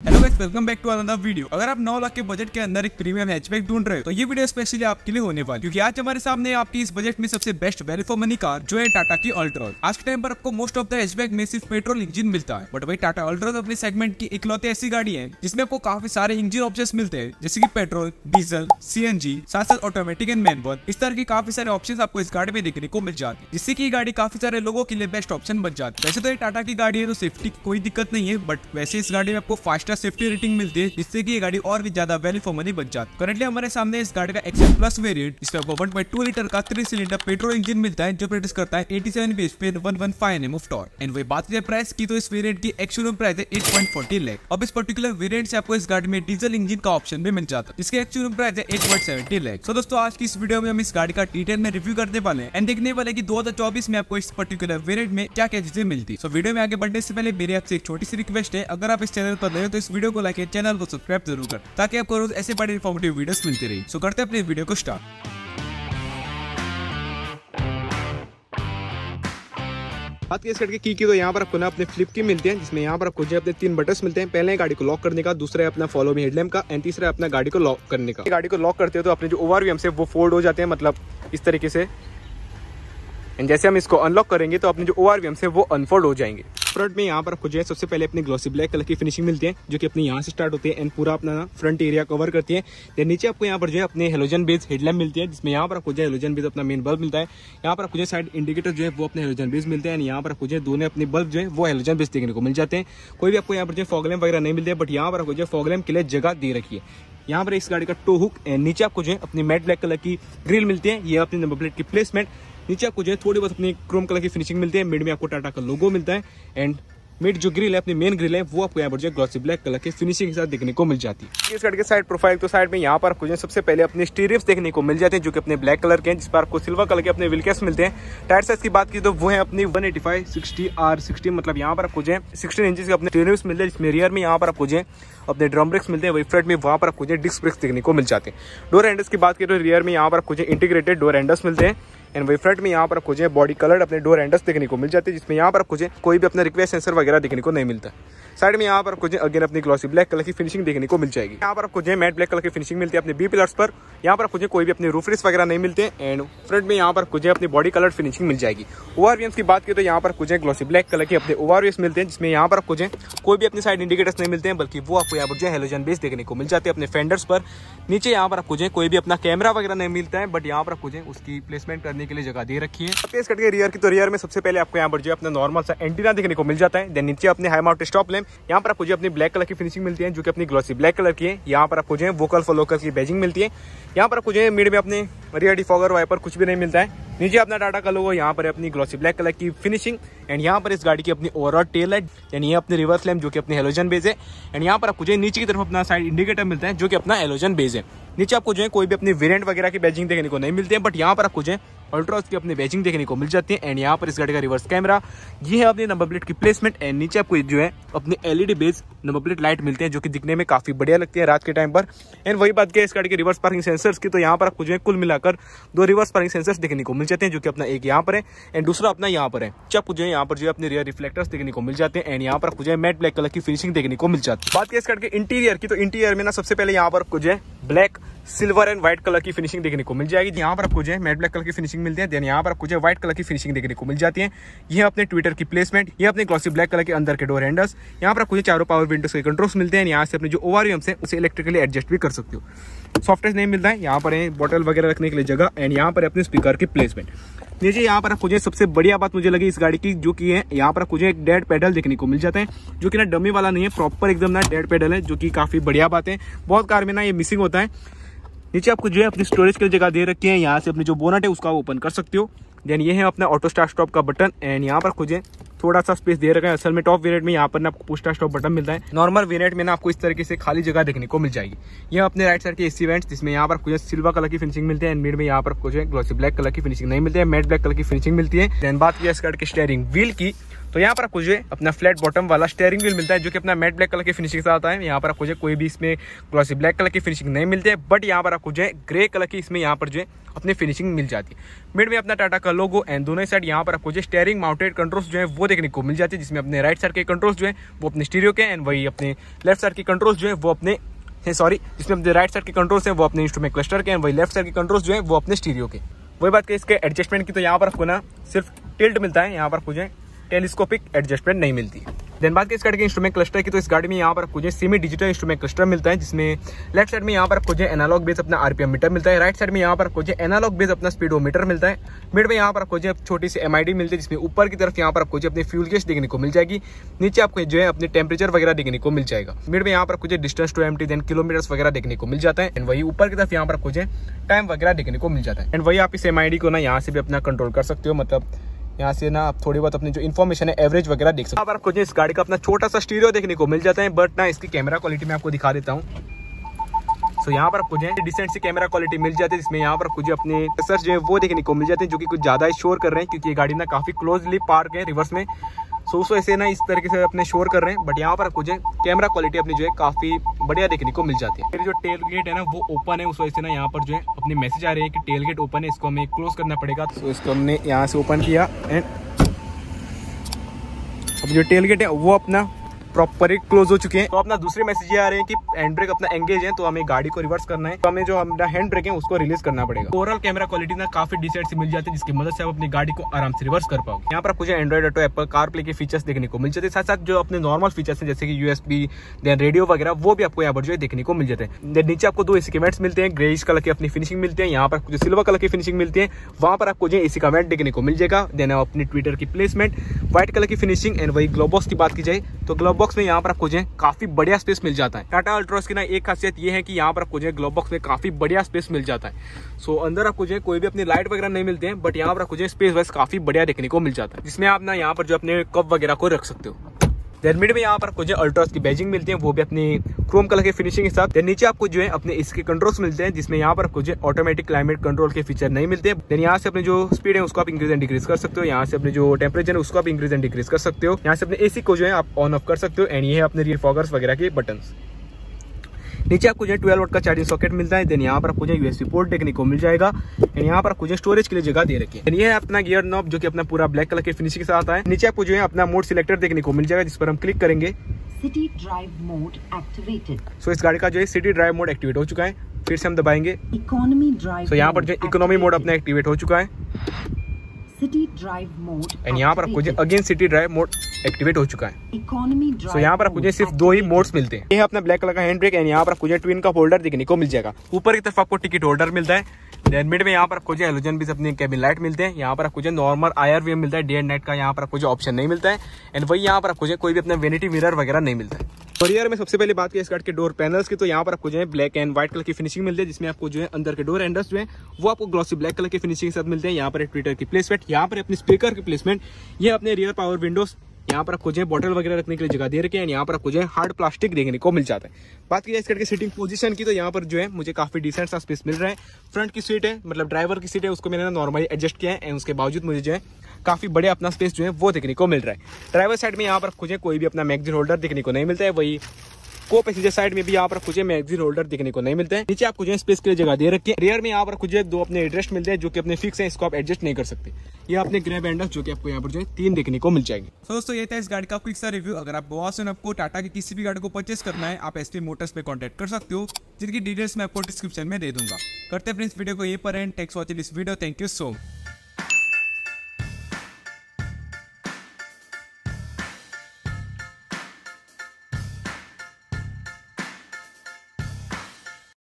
Hello guys welcome back to another video अगर आप 9 लाख के बजट के अंदर एक प्रीमियम हैचबैक ढूंढ रहे हो तो ये वीडियो स्पेशली आपके लिए होने वाली क्योंकि आज हमारे सामने आपकी इस बजट में सबसे best value for money car जो है टाटा की अल्ट्रॉल आज के टाइम पर आपको मोस्ट ऑफ़ द हैचबैक में सिर्फ़ पेट्रोल इंजन मिलता है। बट वही टाटा अल्ट्रॉल अपने सेगमेंट की इकलौती ऐसी गाड़ी है, जिसमें आपको काफ़ी सारे इंजन ऑप्शन मिलते हैं, जैसे की पेट्रोल डीजल सी साथ साथ ऑटोमेटिक एंड मैनुअल इस तरह के काफ़ी सारे ऑप्शन आपको इस गाड़ी में देखने को मिल जाते हैं, जिससे की गाड़ी काफ़ी सारे लोगों के लिए बेस्ट ऑप्शन बन जाती है। वैसे तो ये टाटा की गाड़ी है तो सेफ्टी कोई दिक्कत नहीं है बट वैसे इस गाड़ी में आपको फास्टर सेफ्टी रेटिंग मिलती है, जिससे कि ये गाड़ी और भी ज़्यादा वैल्यू फॉर मनी बन जाती है। करंटली हमारे सामने इस गाड़ी का एक्सेल प्लस वेरिएंट जिसमें आपको 1.2 लीटर का थ्री सिलेंडर पेट्रोल इंजन मिलता है, जो प्रोड्यूस करता है एटी सेवन पे one one five M of torque and वही बात करें प्राइस की तो इस वेरिएंट की एक्चुअल प्राइस है एट पॉइंट फोर्टी लैख अब इस पर्टिकुलर वेरिएंट से आपको इस गाड़ी में डीजल इंजन का ऑप्शन भी मिल जाता है, जिसके एक्चुअल प्राइस है एट पॉइंट सेवेंटी लैख तो दोस्तों, आज की इस वीडियो में हम इस गाड़ी का डिटेल में रिव्यू करने वाले हैं एंड देखने वाले की दो हज़ार चौबीस में आपको इस पर्टिकुलर वेरियंट में क्या क्या चीज़ें मिलती है। वीडियो में आगे बढ़ने से पहले मेरी आपसे एक छोटी सी रिक्वेस्ट है, अगर आप इस चैनल पर नए हो तो इस वीडियो को लाइक चैनल को सब्सक्राइब ज़रूर कर, ताकि आपको रोज ऐसे बड़े इन्फॉर्मेटिव वीडियोस मिलती रही। सो करते अपने वीडियो को स्टार्ट बात की इस गाड़ी की की तो यहाँ पर आपको ना अपने फ्लिप की मिलती है, जिसमें यहाँ पर आपको जो अपने तीन बटन्स मिलते हैं। पहले गाड़ी को लॉक करने का, दूसरा है अपना फॉलो में हेडलैम्प का एंड तीसरा अपना गाड़ी को लॉक करने का। गाड़ी को लॉक करते हो तो अपने जो ओवर से वो फोल्ड हो जाते हैं मतलब इस तरीके से। एंड जैसे हम इसको अनलॉक करेंगे तो अपने जो ओ से वो अनफोल्ड हो जाएँगे। फ्रंट में यहाँ पर आपको जो है सबसे पहले अपनी ग्लॉसी ब्लैक कलर की फिनिशिंग मिलती है, जो कि अपने यहाँ से स्टार्ट होती है एंड पूरा अपना फ्रंट एरिया कवर करती है। देन नीचे आपको यहाँ पर जो है अपने हेलोजन बेस हेडलैम्प मिलती है, जिसमें यहाँ पर आपको जो हेलोजन बेस अपना मेन बल्ब मिलता है। यहाँ पर आपको जो साइड इंडिकेटर जो है वो अपने हेलोजन बेस मिलते हैं यहाँ पर आपको जो दोनों अपने बल्ब जो है वो हेलोजन बेस देखने को मिल जाते हैं। कोई भी आपको यहाँ पर जो फॉगलैम वगैरह नहीं मिलते बट यहाँ पर आपको जो फॉगलैम के लिए जगह दे रखी है। यहाँ पर इस गाड़ी का टो हुक एंड नीचे आपको जो है अपनी मैट ब्लैक कलर की ग्रिल मिलती है। ये अपनी नंबर प्लेट की प्लेसमेंट नीचे आपको जो है थोड़ी बहुत अपनी क्रोम कलर की फिनिशिंग मिलती है। मिड में आपको टाटा का लोगो मिलता है एंड मिड जो ग्रिल है, अपनी मेन ग्रिल है, वो आपको यहाँ पर जो ग्लॉसी ब्लैक कलर की फिनिशिंग के साथ देखने को मिल जाती है। इस के साइड प्रोफ़ाइल तो साइड में यहाँ पर आपको सबसे पहले अपने स्टीरियम्स देखने को मिल जाते हैं, जो कि अपने ब्लैक कलर के हैं, जिस पर आपको सिल्वर कलर के अपने विलकेस मिलते हैं। टायर साइज़ की बात की तो वो है अपनी one eighty five sixty R sixty मतलब यहाँ पर आपको जो है सिक्सटीन इंच के अपने स्टीरियम्स मिलते हैं, जिसमें रियर में यहाँ पर आपको जो अपने ड्रम ब्रेक्स मिलते हैं, वही फ्रंट में वहाँ पर आपको जो डिस्क ब्रेक्स देखने को मिल जाते हैं। डोर हैंडल्स की बात करें तो रियर में यहाँ पर आपको जो इंटीग्रेटेड डोर हैंडल्स मिलते हैं। एंड वही फ्रंट में यहाँ पर आपको जो है बॉडी कलर अपने डोर हैंडल्स देखने को मिल जाते हैं जिसमें यहाँ पर आपको जो कोई भी अपना रिक्वेस्ट सेंसर वगैरह देखने को नहीं मिलता साइड में यहाँ पर आपको जो अगेन अपनी ग्लॉसी ब्लैक कलर की फिनिशिंग देखने को मिल जाएगी यहाँ पर आपको जो मैट ब्लैक कलर की फिनिशिंग मिलती है अपने बी पिलर्स पर यहाँ पर आपको कोई भी अपने रूफरेस वगैरह नहीं मिलते एंड फ्रंट में यहाँ पर कुछ अपनी बॉडी कलर फिनिशिंग मिल जाएगी ओवरवीएम्स की बात की तो यहाँ पर कुछ ग्लॉसी ब्लैक कलर के अपने ओवरवीएस मिलते हैं जिसमें यहाँ पर आपको कोई भी अपने साइड इंडिकेटर्स नहीं मिलते हैं बल्कि वो आपको यहाँ पर जो हेलोजन बेस देखने को मिल जाते हैं अपने फेंडर्स पर नीचे यहाँ पर आपको कोई भी अपना कैमरा वगैरह नहीं मिलता है बट यहाँ पर आपको उसकी प्लेसमेंट करने के लिए जगह दे रखी है। कट के रियर की तो रियर में सबसे पहले आपको यहाँ पर जो अपना नॉर्मल सा एंटीना देखने को मिल जाता है। देन नीचे अपने हाई माउंट स्टॉप लैम्प यहाँ पर आपको जो अपनी ब्लैक कलर की फिनिशिंग मिलती है, जो कि अपनी ग्लॉसी ब्लैक कलर की है। यहाँ पर आपको जो है वोकल फॉर लोकल की बैजिंग मिलती है। यहाँ पर आपको जो है मिड में अपने रियर डिफॉगर वाइपर कुछ भी नहीं मिलता है। नीचे अपना टाटा का लोगो यहाँ पर अपनी ग्लॉसी ब्लैक कलर की फिनिशिंग एंड यहाँ पर इस गाड़ी की अपनी ओवरऑल टेल लाइट यानी ये अपनी रिवर्स लैम्प जो कि अपनी हेलोजन बेस है। एंड यहाँ पर आपको जो है नीचे की तरफ़ अपना साइड इंडिकेटर मिलता है, जो कि अपना हेलोजन बेस है। नीचे आपको जो है कोई भी अपनी वेरियंट वगैरह की बैजिंग देखने को नहीं मिलती है बट यहाँ पर आपको जो है अल्ट्रास की अपनी बैचिंग देखने को मिल जाती है एंड यहाँ पर इस गाड़ी का रिवर्स कैमरा ये है अपनी नंबर प्लेट की प्लेसमेंट एंड नीचे आपको जो है अपनी LED base number plate light मिलते हैं जो कि दिखने में काफ़ी बढ़िया लगती है रात के टाइम पर। एंड वही बात क्या इस गाड़ी के रिवर्स पार्किंग सेंसर्स की तो यहाँ पर आपको जो है कुल मिलाकर दो रिवर्स पार्किंग सेंसर्स देखने को मिल जाते हैं जो कि अपना एक यहाँ पर है एंड दूसरा अपना यहाँ पर है। चप जो है यहाँ पर जो है अपने रियर रिफ्लेक्टर्स देखने को मिल जाते हैं एंड यहाँ पर आपको जो है मेट ब्लैक कलर की फिनिशिंग देखने को मिल जाती है। बात क्या इस गाड़ी के इंटीरियर की तो इंटीरियर में ना सबसे पहले यहाँ पर कुछ है black silver and white colour की फिनिशिंग देखने को मिल जाएगी। यहाँ पर आपको जो है मेट ब्लैक कलर की फिनिशिंग मिलती है देन यहाँ पर जो व्हाइट कलर की फिनिशिंग देखने को मिल जाती है। ये अपने ट्विटर की प्लेसमेंट ये अपने ग्लॉसी ब्लैक कलर के अंदर के डोर हैंडल्स यहाँ पर आपको चारों पावर विंडोज़ के कंट्रोल्स मिलते हैं, यहाँ से अपने जो ओवर है, उसे इलेक्ट्रिकली एडजस्ट भी कर सकते हो। सॉफ्टवेयर नहीं मिलता है, यहाँ पर है बॉटल वगैरह रखने के लिए जगह एंड यहाँ पर अपने स्पीकर की प्लेसमेंट नीचे यहाँ पर मुझे सबसे बढ़िया बात मुझे लगी इस गाड़ी की, जो की है, यहाँ पर मुझे एक डेड पेडल देखने को मिल जाता है, जो कि ना डमी वाला नहीं है प्रॉपर एकदम ना डेड पेडल है, जो कि काफ़ी बढ़िया बात है। बहुत कार में ना ये मिसिंग होता है। नीचे आपको जो है अपनी स्टोरेज के जगह दे रखी है। यहाँ से अपनी जो बोनट है, उसका ओपन कर सकते हो। देन ये है अपना ऑटो स्टार्ट स्टॉप का बटन एंड यहाँ पर खुद थोड़ा सा स्पेस दे रखा है। असल में टॉप वेरियंट में यहाँ पर ना आपको पुस्टा स्टॉप बटन मिलता है। नॉर्मल वेरियंट में ना आपको इस तरीके से खाली जगह देखने को मिल जाएगी। ये अपने राइट साइड के एसी वेंट्स जिसमें यहाँ पर कुछ सिल्वर कलर की फिनिशिंग मिलती है एंड मिड में यहाँ पर कुछ ग्लॉसी ब्लैक कलर की फिनिशिंग नहीं मिलती है। मेट ब्लैक कलर की फिनिशिंग मिलती है। देन बात की के स्टेयरिंग व्हील की। तो यहाँ पर आपको जो है अपना फ्लैट बॉटम वाला स्टेयरिंग व्हील मिलता है, जो कि अपना मेट ब्लैक कलर की फिनिशिंग से आता है। यहाँ पर आपको जो कोई भी इसमें ग्लॉसी ब्लैक कलर की फिनिशिंग नहीं मिलती है बट यहाँ पर आपको जो है ग्रे कलर की इसमें यहाँ पर जो है अपनी फिनिशिंग मिल जाती है। मिड में अपना टाटा का लोगो एंड दोनों साइड यहाँ पर आपको जो स्टेयरिंग माउंटेड कंट्रोल्स जो है, वो देखने को मिल जाती है, जिसमें अपने राइट साइड के कंट्रोल्स जो है, वो अपने स्टीरियो के एंड वही अपने लेफ़्ट साइड के कंट्रोल्स जो है, वो अपने सॉरी जिसमें अपने राइट साइड के कंट्रोल्स हैं, वो अपने इंस्ट्रूमेंट क्लस्टर के एंड वही लेफ़्ट साइड के कंट्रोल्स जो है, वो अपने स्टीरियो के। वही बात करें इसके एडजस्टमेंट की तो यहाँ पर आपको ना सिर्फ़ टिल्ट मिलता है, यहाँ पर आपको जो है टेलीस्कोपिक एडजस्टमेंट नहीं मिलती। देन बात की इस गाड़ी के इंस्ट्रूमेंट क्लस्टर की तो इस गाड़ी में यहाँ पर आपको जो सेमी डिजिटल इंस्ट्रूमेंट क्लस्टर मिलता है, जिसमें लेफ़्ट साइड में यहाँ पर आपको जो एनालॉग बेस अपना आरपीएम मीटर मिलता है राइट साइड में यहाँ पर आपको जो एनालॉग बेस अपना स्पीडो मीटर मिलता है मिड में यहाँ पर आपको जो छोटी सी एमआईडी मिलती है, जिसमें ऊपर की तरफ़ यहाँ पर आपको जो अपनी फ्यूल गेस देखने को मिल जाएगी, नीचे आपको जो है अपने टेम्परेचर वगैरह देखने को मिल जाएगा। मिड में यहाँ पर आपको जो distance to empty then kilometre वगैरह देखने को मिल जाता है एंड वही ऊपर की तरफ़ यहाँ पर आपको जो टाइम वगैरह देखने को मिल जाता है। एंड वही आप इस एमआईडी को ना यहाँ से भी अपना कंट्रोल कर सकते हो मतलब यहाँ से ना आप थोड़ी बहुत अपनी जो इन्फॉर्मेशन है एवरेज वगैरह देख सकते हैं आपको इस गाड़ी का अपना छोटा सा स्टीरियो देखने को मिल जाता है बट ना इसकी कैमरा क्वालिटी में आपको दिखा देता हूँ। सो यहाँ पर जो है डिसेंट सी कैमरा क्वालिटी मिल जाती है, जिसमें यहाँ पर जो अपने सर जो है वो देखने को मिल जाते हैं, जो कि कुछ ज़्यादा ही शोर कर रहे हैं, क्योंकि ये गाड़ी ना काफ़ी क्लोजली पार्क है रिवर्स में। सो उस वजह से ना इस तरीके से अपने शोर कर रहे हैं बट यहाँ पर आपको जो है कैमरा क्वालिटी अपनी जो है काफ़ी बढ़िया देखने को मिल जाती है। फिर जो टेल गेट है ना, वो ओपन है, उस वजह से ना यहाँ पर जो है अपने मैसेज आ रहे हैं कि टेल गेट ओपन है, इसको हमें क्लोज करना पड़ेगा। तो इसको हमने यहाँ से ओपन किया एंड अब जो टेल गेट है, वो अपना प्रॉपर क्लोज हो चुके हैं। तो अपना दूसरे मैसेज ये आ रहे हैं कि हैंड ब्रेक अपना एंगेज है तो हमें गाड़ी को रिवर्स करना है। तो हमें जो हमारा हैंड ब्रेक है, उसको रिलीज़ करना पड़ेगा। ओवरऑल कैमरा क्वालिटी ना काफ़ी डिसेंट से मिल जाती है, जिसकी मदद से आप अपनी गाड़ी को आराम से रिवर्स कर पाओगे। यहाँ पर कुछ Android Auto Apple CarPlay के फीचर्स देखने को मिल जाते हैं। साथ साथ जो अपने नॉर्मल फीचर्स हैं, जैसे कि यूएसबी देन रेडियो वगैरह, वो भी आपको यहाँ पर जो है देखने को मिल जाते हैं। नीचे आपको दो एसी के मिलते हैं ग्रेइश कलर की अपनी फिनिशिंग मिलती है, यहाँ पर जो सिल्वर कलर की फिनिशिंग मिलती है, वहाँ पर आपको जो एसी का वेंट देखने को मिल जाएगा। देन अपनी ट्विटर की प्लेसमेंट व्हाइट कलर की फिनिशिंग एंड वही ग्लोबॉक्स की बात की जाए तो ग्लोबॉक्स में यहाँ पर आपको जो काफ़ी बढ़िया स्पेस मिल जाता है। टाटा अल्ट्रोस की ना एक खासियत ये है कि यहाँ पर आपको जो ग्लोब बॉक्स में काफ़ी बढ़िया स्पेस मिल जाता है। सो अंदर आपको जो कोई भी अपनी लाइट वगैरह नहीं मिलते हैं बट यहाँ पर आपको जो स्पेस वाइस काफ़ी बढ़िया देखने को मिल जाता है। जिसमें आप ना यहाँ पर जो अपने कप वगैरह को रख सकते हो। देन मिड में यहाँ पर कुछ अल्ट्रास की बैजिंग मिलती है, वो भी अपनी क्रोम कलर के फिनिशिंग के साथ। नीचे आपको जो है, अपने इसके कंट्रोल्स मिलते हैं, जिसमें यहाँ पर कुछ ऑटोमेटिक क्लाइमेट कंट्रोल के फीचर नहीं मिलते देन यहाँ से अपने जो स्पीड है, उसको आप इंक्रीज एंड डिक्रीज कर सकते हो। यहाँ से अपने जो टेम्परेचर है, उसको आप इंक्रीज एंड डिक्रीज कर सकते हो। यहाँ से अपने एसी को जो है, आप ऑन ऑफ़ कर सकते हो। एंड ये है अपने रियर फॉगर्स वगैरह के बटन नीचे आपको जो है ट्वेल्व वोट का चार्जिंग सॉकेट मिलता है देन यहाँ पर आपको जो यूएसबी पोर्ट देखने को मिल जाएगा एंड यहाँ पर आपको जो स्टोरेज के लिए जगह दे रखी है। ये है अपना गियर नॉब जो कि अपना पूरा ब्लैक कलर के फिनिशिंग के साथ आता है। नीचे आपको जो है अपना मोड सिलेक्टर देखने को मिल जाएगा जिस पर हम क्लिक करेंगे। City drive mode activated so इस गाड़ी का जो है सिटी ड्राइव मोड एक्टिवेट हो चुका है। फिर से हम दबाएँगे। इकोनॉमी ड्राइव सो यहाँ पर जो इकोनॉमी मोड अपना एक्टिवेट हो चुका है। सिटी ड्राइव मोड एंड यहाँ पर आपको again city drive mode activate हो चुका है। इकोनॉमी सो यहाँ पर आपको सिर्फ़ दो ही मोड्स मिलते हैं। ये है अपना ब्लैक कलर का हैंड ब्रेक एंड यहाँ पर आपको ट्विन का होल्डर देखने को मिल जाएगा। ऊपर की तरफ़ आपको टिकट होल्डर मिलता है। देन मिड में यहाँ पर आपको जो एलोजन भी अपने केबिन लाइट मिलते हैं। यहाँ पर आपको जो नॉर्मल आयर वी मिलता है। डे एंड नाइट का यहाँ पर आपको जो ऑप्शन नहीं मिलता है। एंड वही यहाँ पर आपको कोई भी अपना वेनिटी मिरर वगैरह नहीं मिलता है। और में सबसे पहले बात की इस गाड़ी के डोर पैनल्स की तो यहाँ पर आपको जो है ब्लैक एंड व्हाइट कलर की फिनिशिंग मिलती है, जिसमें आपको जो है अंदर के डोर एंडर्स जो है, वो आपको ग्लॉसी ब्लैक कलर की फिनिशिंग के साथ मिलते हैं। यहाँ पर ट्विटर की प्लेसमेंट यहाँ पर अपने स्पीकर की प्लेसमेंट ये अपने रियर पावर विंडोज़ यहाँ पर आपको जो है बॉटल वगैरह रखने के लिए जगह दे रखे हैं यहाँ पर आपको जो है हार्ड प्लास्टिक देखने को मिल जाता है। बात की जाए इस करके सीटिंग पोजीशन की तो यहाँ पर जो है मुझे काफ़ी डिसेंट सा स्पेस मिल रहा है। फ्रंट की सीट है मतलब ड्राइवर की सीट है, उसको मैंने नॉर्मली एडजस्ट किया है एंड उसके बावजूद मुझे जो है काफ़ी बड़े अपना स्पेस जो है वो देखने को मिल रहा है। ड्राइवर साइड में यहाँ पर मुझे कोई भी अपना मैगजीन होल्डर देखने को नहीं मिलता है, वही को पैसेंजर साइड में भी यहाँ पर कुछ मैगजीन होल्डर देखने को नहीं मिलते हैं। नीचे आपको जो स्पेस के लिए जगह दे रखी है। रियर में यहाँ पर कुछ दो अपने एडजस्ट मिलते हैं जो कि अपने फिक्स है, इसको आप एडजस्ट नहीं कर सकते। ये अपने ग्रेब एंडर्स जो कि आपको यहाँ पर जो है तीन देखने को मिल जाएँगे। दोस्तों, ये था इस गाड़ी का क्विक सा रिव्यू अगर आप बहुत से आपको टाटा की किसी भी गाड़ी को परचेस करना है, आप एस मोटर्स पे कॉन्टेक्ट कर सकते हो, जिनकी डिटेल्स मैं आपको डिस्क्रिप्शन में दे दूँगा। करते हैं फ्रेंड्स वीडियो को ये पर एंड टेक्स वॉचिंग इस video thank you so much